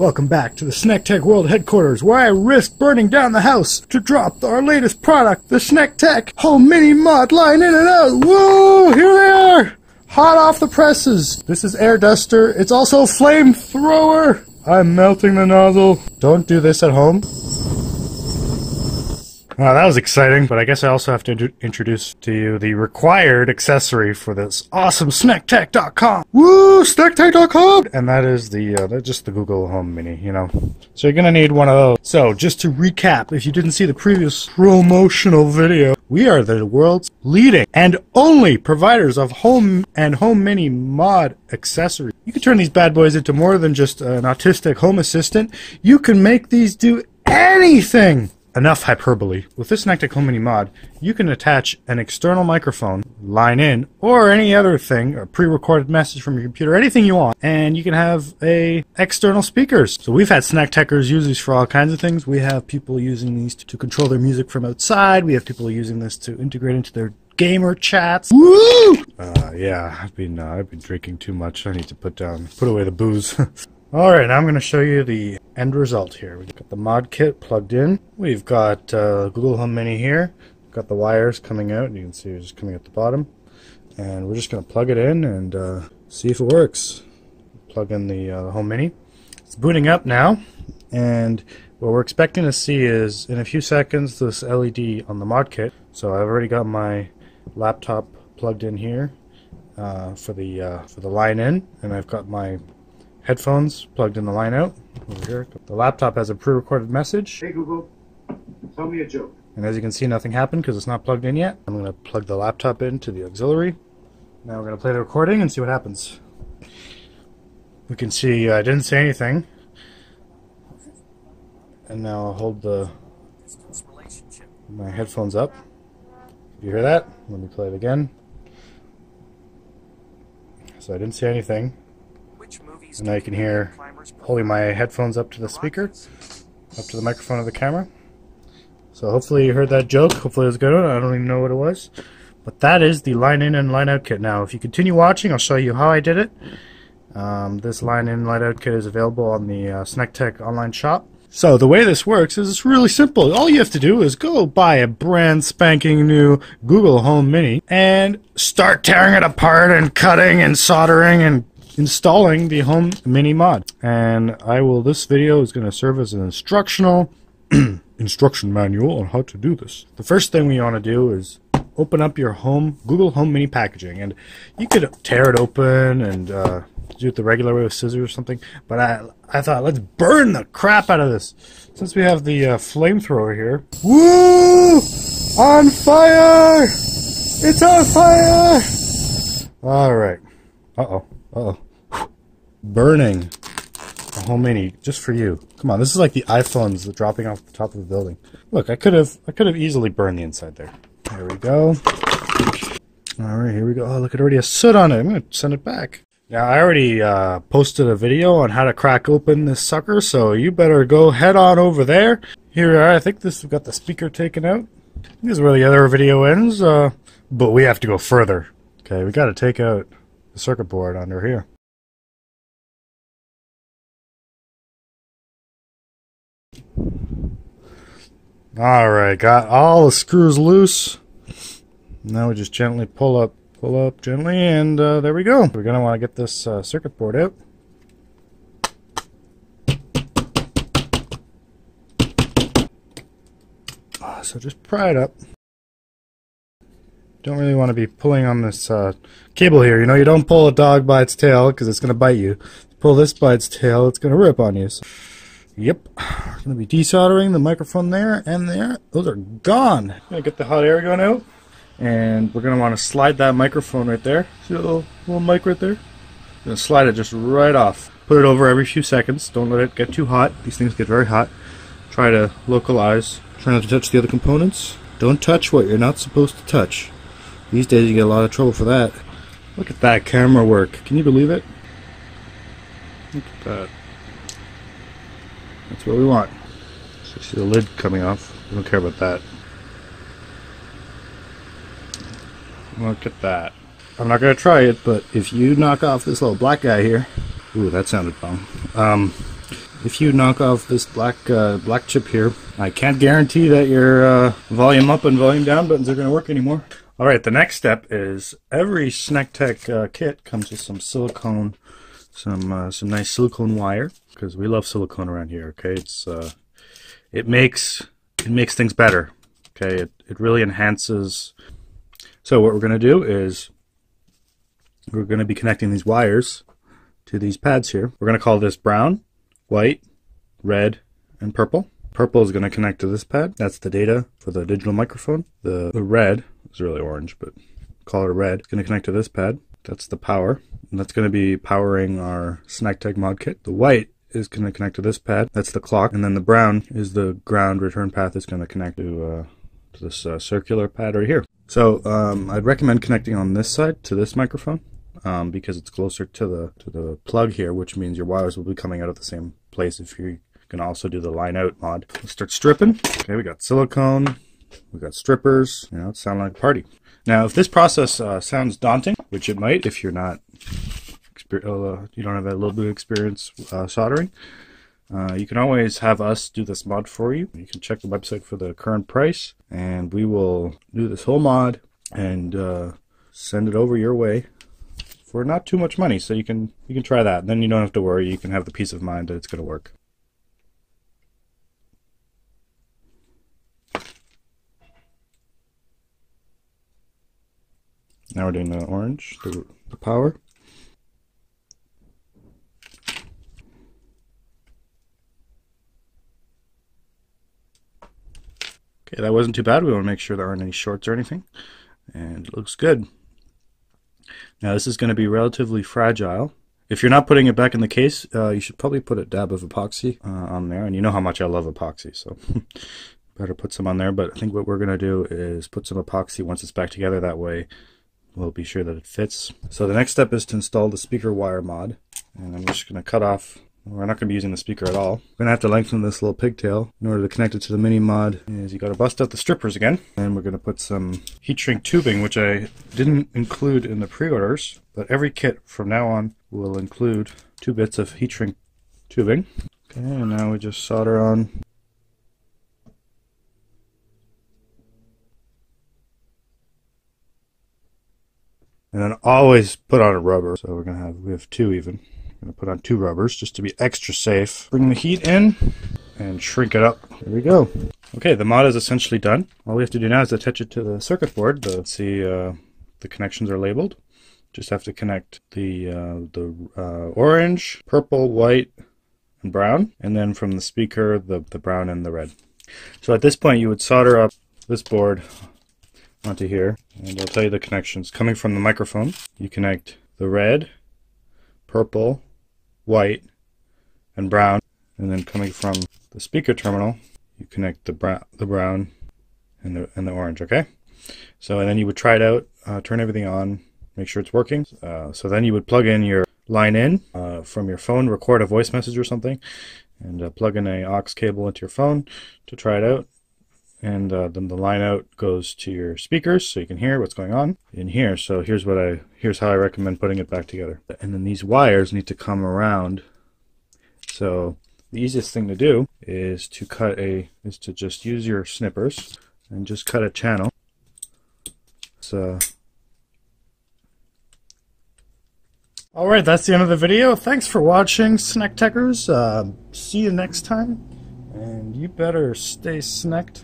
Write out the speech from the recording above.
Welcome back to the SnekTek World headquarters, where I risk burning down the house to drop our latest product, the SnekTek Home Mini Mod line in and out. Woo! Here they are! Hot off the presses. This is Air Duster. It's also Flamethrower. I'm melting the nozzle. Don't do this at home. Wow, that was exciting, but I guess I also have to int- introduce to you the required accessory for this awesome SnekTek.com. Woo, SnekTek.com! And that is the, uh, just the Google Home Mini, you know. So you're gonna need one of those. So, just to recap, if you didn't see the previous promotional video, we are the world's leading and only providers of home and home mini mod accessories. You can turn these bad boys into more than just an autistic home assistant. You can make these do anything! Enough hyperbole. With this Nectic Home Mini mod, you can attach an external microphone, line in, or any other thing, a pre-recorded message from your computer, anything you want, and you can have a external speakers. So we've had SnekTekers use these for all kinds of things. We have people using these to, to control their music from outside. We have people using this to integrate into their gamer chats. Woo! Uh, yeah, I've been uh, I've been drinking too much. I need to put down put away the booze. Alright, now I'm going to show you the end result here. We've got the mod kit plugged in. We've got uh, Google Home Mini here. We've got the wires coming out. You can see it's coming at the bottom. And we're just going to plug it in and uh, see if it works. Plug in the uh, Home Mini. It's booting up now. And what we're expecting to see is, in a few seconds, this LED on the mod kit. So I've already got my laptop plugged in here uh, for the uh, for the line in. And I've got my headphones plugged in the line out over here. The laptop has a pre-recorded message, Hey Google, tell me a joke. and as you can see, nothing happened because it's not plugged in yet. I'm going to plug the laptop into the auxiliary. Now we're going to play the recording and see what happens. We can see uh, I didn't say anything, and now I'll hold the my headphones up. You hear that? Let me play it again. So I didn't say anything. And now you can hear holding my headphones up to the speaker, up to the microphone of the camera. So hopefully you heard that joke. Hopefully it was a good one. I don't even know what it was. But that is the line in and line out kit. Now, if you continue watching, I'll show you how I did it. Um, this line in line out kit is available on the uh, SnekTek online shop. So the way this works is it's really simple. All you have to do is go buy a brand spanking new Google Home Mini and start tearing it apart and cutting and soldering and installing the home mini mod. And I will this video is going to serve as an instructional instruction manual on how to do this. The first thing we want to do is open up your home Google Home Mini packaging. And you could tear it open and uh, do it the regular way with scissors or something but I I thought let's burn the crap out of this. Since we have the uh, flamethrower here. Woo! On fire! It's on fire! All right. Uh-oh. Uh oh. Burning a home mini just for you. Come on, this is like the iPhones dropping off the top of the building. Look, I could have I could have easily burned the inside there. There we go. Alright, here we go. Oh look, it already has soot on it. I'm gonna send it back. Now I already uh, posted a video on how to crack open this sucker, so you better go head on over there. Here we are. I think this we've got the speaker taken out. This is where the other video ends, uh, but we have to go further. Okay, we got to take out the circuit board under here. Alright, got all the screws loose. Now we just gently pull up, pull up gently, and uh, there we go. We're going to want to get this uh, circuit board out. Ah, So just pry it up. Don't really want to be pulling on this uh, cable here. You know, you don't pull a dog by its tail because it's going to bite you. Pull this by its tail, it's going to rip on you. So, yep. Going to be desoldering the microphone there and there. Those are gone. To get the hot air going out. And we're going to want to slide that microphone right there. See that little, little mic right there? To slide it just right off. Put it over every few seconds. Don't let it get too hot. These things get very hot. Try to localize. Try not to touch the other components. Don't touch what you're not supposed to touch. These days you get a lot of trouble for that. Look at that camera work. Can you believe it? Look at that. That's what we want. So see the lid coming off. We don't care about that. Look at that. I'm not going to try it, but if you knock off this little black guy here... Ooh, that sounded bomb. Um, if you knock off this black uh, black chip here, I can't guarantee that your uh, volume up and volume down buttons are going to work anymore. All right, the next step is every SnekTek uh, kit comes with some silicone, some uh, some nice silicone wire because we love silicone around here. Okay, it's uh, it makes it makes things better. Okay, it it really enhances. So what we're going to do is we're going to be connecting these wires to these pads here. We're going to call this brown, white, red, and purple. Purple is going to connect to this pad. That's the data for the digital microphone. The, the red is really orange, but call it red. It's going to connect to this pad. That's the power. And that's going to be powering our SnekTek mod kit. The white is going to connect to this pad. That's the clock. And then the brown is the ground return path is going to connect to, uh, to this uh, circular pad right here. So um, I'd recommend connecting on this side to this microphone um, because it's closer to the to the plug here, which means your wires will be coming out of the same place if you can also do the line out mod. Let's start stripping. Okay, we got silicone, we got strippers. You know, it sounds like a party. Now, if this process uh, sounds daunting, which it might if you're not, uh, you don't have a little bit of experience uh, soldering, uh, you can always have us do this mod for you. You can check the website for the current price, and we will do this whole mod and uh, send it over your way for not too much money. So you can you can try that. Then you don't have to worry. You can have the peace of mind that it's going to work. Now we're doing the orange, the, the power. Okay, that wasn't too bad. We want to make sure there aren't any shorts or anything. And it looks good. Now this is going to be relatively fragile. If you're not putting it back in the case, uh, you should probably put a dab of epoxy uh, on there. And you know how much I love epoxy, so better put some on there. But I think what we're going to do is put some epoxy once it's back together. That way we'll be sure that it fits. So the next step is to install the speaker wire mod. And I'm just going to cut off we're not going to be using the speaker at all. We're going to have to lengthen this little pigtail in order to connect it to the mini mod. Is you got to bust out the strippers again. And we're going to put some heat shrink tubing, which I didn't include in the pre-orders. But every kit from now on will include two bits of heat shrink tubing. Okay, and now we just solder on and then always put on a rubber. So we're gonna have we have two even. Going to put on two rubbers just to be extra safe. Bring the heat in and shrink it up. There we go. Okay, the mod is essentially done. All we have to do now is attach it to the circuit board. The, see, uh, the connections are labeled. Just have to connect the uh, the uh, orange, purple, white, and brown, and then from the speaker, the, the brown and the red. So at this point, you would solder up this board onto here, and I'll tell you the connections. Coming from the microphone, you connect the red, purple, white, and brown. And then coming from the speaker terminal, you connect the brown, the brown and the, and the orange, okay? So and then you would try it out, uh, turn everything on, make sure it's working. Uh, so then you would plug in your line in uh, from your phone, record a voice message or something, and uh, plug in a aux cable into your phone to try it out and uh, then the line out goes to your speakers so you can hear what's going on in here so here's what I here's how I recommend putting it back together and then these wires need to come around so the easiest thing to do is to cut a is to just use your snippers and just cut a channel so Alright, that's the end of the video. Thanks for watching, SnekTekers. Uh, see you next time. And you better stay snacked.